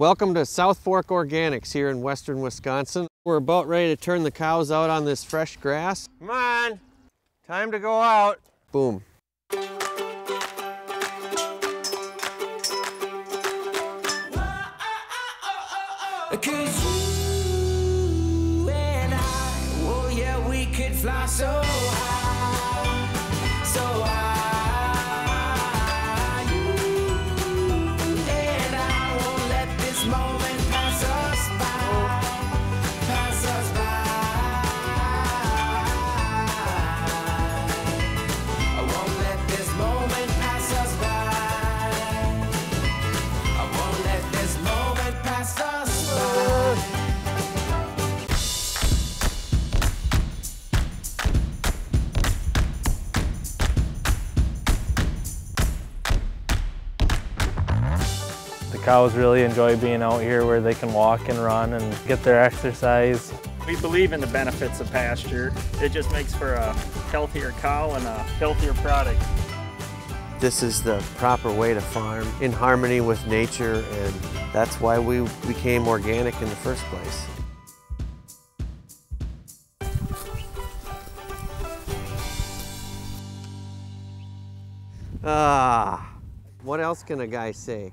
Welcome to South Fork Organics here in western Wisconsin. We're about ready to turn the cows out on this fresh grass. Come on, time to go out. Boom. Cause you and I, oh yeah, we could fly so cows really enjoy being out here where they can walk and run and get their exercise. We believe in the benefits of pasture. It just makes for a healthier cow and a healthier product. This is the proper way to farm in harmony with nature and that's why we became organic in the first place. Ah, what else can a guy say?